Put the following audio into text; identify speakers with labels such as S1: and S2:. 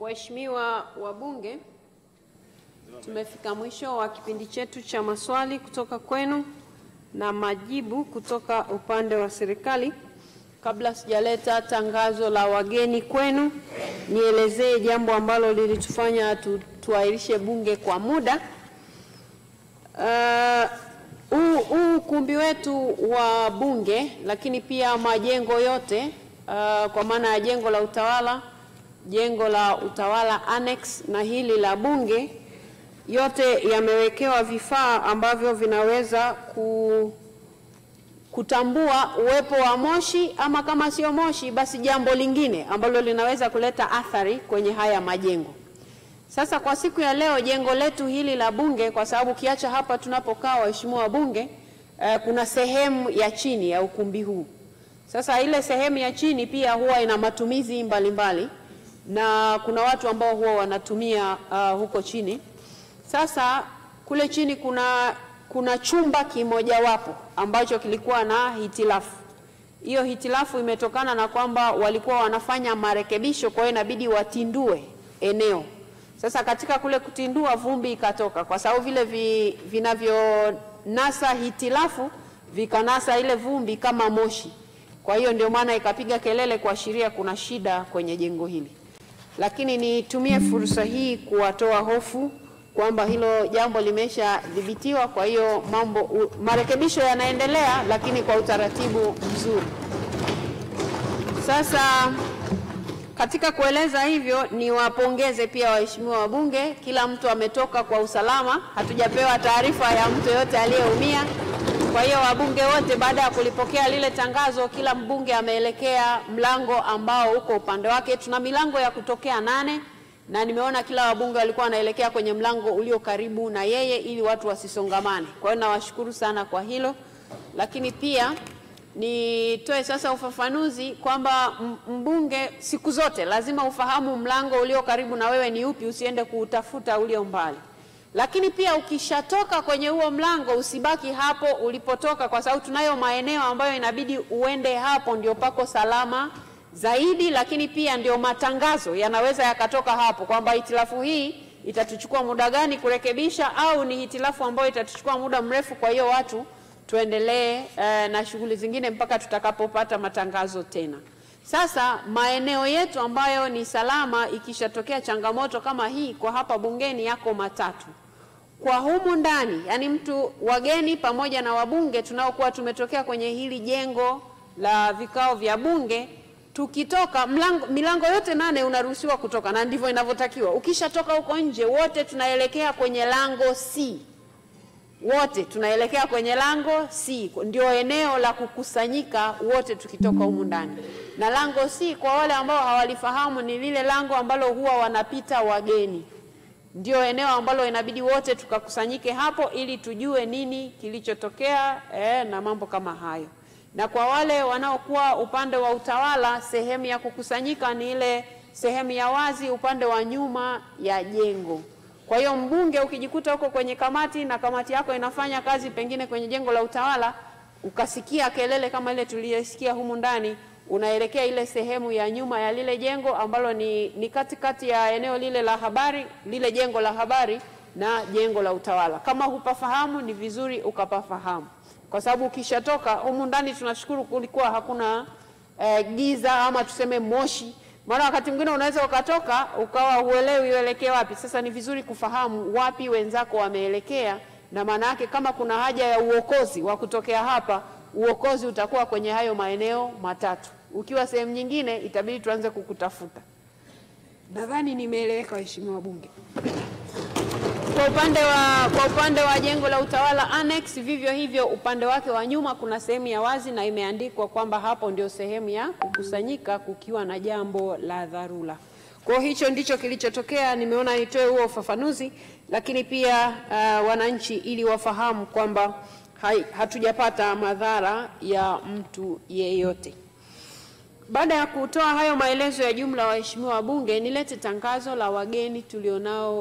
S1: Waheshimiwa wabunge, tumefika mwisho wa kipindi chetu cha maswali kutoka kwenu na majibu kutoka upande wa serikali. Kabla sijaleta tangazo la wageni kwenu, nielezee jambo ambalo lilitufanya tu, tuahirishe bunge kwa muda. Uh, huu uh, ukumbi wetu wa bunge, lakini pia majengo yote uh, kwa maana ya jengo la utawala, jengo la utawala annex na hili la bunge, yote yamewekewa vifaa ambavyo vinaweza ku, kutambua uwepo wa moshi ama kama sio moshi, basi jambo lingine ambalo linaweza kuleta athari kwenye haya majengo. Sasa kwa siku ya leo jengo letu hili la bunge, kwa sababu kiacha hapa tunapokaa waheshimiwa wabunge, eh, kuna sehemu ya chini ya ukumbi huu. Sasa ile sehemu ya chini pia huwa ina matumizi mbalimbali mbali, na kuna watu ambao huwa wanatumia uh, huko chini. Sasa kule chini kuna, kuna chumba kimojawapo ambacho kilikuwa na hitilafu. Hiyo hitilafu imetokana na kwamba walikuwa wanafanya marekebisho, kwa hiyo inabidi watindue eneo sasa katika kule kutindua vumbi ikatoka, kwa sababu vile vi, vinavyonasa hitilafu vikanasa ile vumbi kama moshi. Kwa hiyo ndio maana ikapiga kelele kuashiria kuna shida kwenye jengo hili, lakini nitumie fursa hii kuwatoa hofu kwamba hilo jambo limeshadhibitiwa. Kwa hiyo mambo marekebisho yanaendelea, lakini kwa utaratibu mzuri. Sasa katika kueleza hivyo, niwapongeze pia waheshimiwa wabunge, kila mtu ametoka kwa usalama. Hatujapewa taarifa ya mtu yoyote aliyeumia. Kwa hiyo wabunge wote, baada ya kulipokea lile tangazo, kila mbunge ameelekea mlango ambao uko upande wake. Tuna milango ya kutokea nane na nimeona kila wabunge walikuwa wanaelekea kwenye mlango ulio karibu na yeye ili watu wasisongamane. Kwa hiyo nawashukuru sana kwa hilo, lakini pia nitoe sasa ufafanuzi kwamba mbunge siku zote lazima ufahamu mlango ulio karibu na wewe ni upi, usiende kuutafuta ulio mbali. Lakini pia ukishatoka kwenye huo mlango usibaki hapo ulipotoka, kwa sababu tunayo maeneo ambayo inabidi uende hapo, ndio pako salama zaidi. Lakini pia ndio matangazo yanaweza yakatoka hapo kwamba hitilafu hii itatuchukua muda gani kurekebisha, au ni hitilafu ambayo itatuchukua muda mrefu, kwa hiyo watu tuendelee eh, na shughuli zingine mpaka tutakapopata matangazo tena. Sasa maeneo yetu ambayo ni salama ikishatokea changamoto kama hii kwa hapa bungeni yako matatu. Kwa humu ndani, yani mtu wageni pamoja na wabunge tunaokuwa tumetokea kwenye hili jengo la vikao vya bunge, tukitoka mlango, milango yote nane unaruhusiwa kutoka na ndivyo inavyotakiwa. Ukishatoka huko nje, wote tunaelekea kwenye lango C wote tunaelekea kwenye lango C, ndio eneo la kukusanyika wote tukitoka humu ndani. Na lango C kwa wale ambao hawalifahamu ni lile lango ambalo huwa wanapita wageni, ndio eneo ambalo inabidi wote tukakusanyike hapo ili tujue nini kilichotokea eh, na mambo kama hayo. Na kwa wale wanaokuwa upande wa utawala, sehemu ya kukusanyika ni ile sehemu ya wazi upande wa nyuma ya jengo. Kwa hiyo mbunge ukijikuta huko kwenye kamati na kamati yako inafanya kazi pengine kwenye jengo la utawala, ukasikia kelele kama ile tuliyosikia humu ndani, unaelekea ile sehemu ya nyuma ya lile jengo ambalo ni, ni katikati ya eneo lile la habari, lile jengo la habari na jengo la utawala. Kama hupafahamu ni vizuri ukapafahamu, kwa sababu ukishatoka humu ndani, tunashukuru kulikuwa hakuna eh, giza ama tuseme moshi maana wakati mwingine unaweza ukatoka ukawa huelewi uelekee wapi. Sasa ni vizuri kufahamu wapi wenzako wameelekea, na maana yake kama kuna haja ya uokozi wa kutokea hapa, uokozi utakuwa kwenye hayo maeneo matatu. Ukiwa sehemu nyingine, itabidi tuanze kukutafuta. Nadhani nimeeleweka, waheshimiwa wabunge. Kwa upande wa, kwa upande wa jengo la utawala annex, vivyo hivyo upande wake wa nyuma kuna sehemu ya wazi na imeandikwa kwamba hapo ndio sehemu ya kukusanyika kukiwa na jambo la dharura. Kwa hicho ndicho kilichotokea. Nimeona nitoe huo ufafanuzi, lakini pia uh, wananchi ili wafahamu kwamba hatujapata madhara ya mtu yeyote. Baada ya kutoa hayo maelezo ya jumla, waheshimiwa wabunge, nilete tangazo la wageni tulionao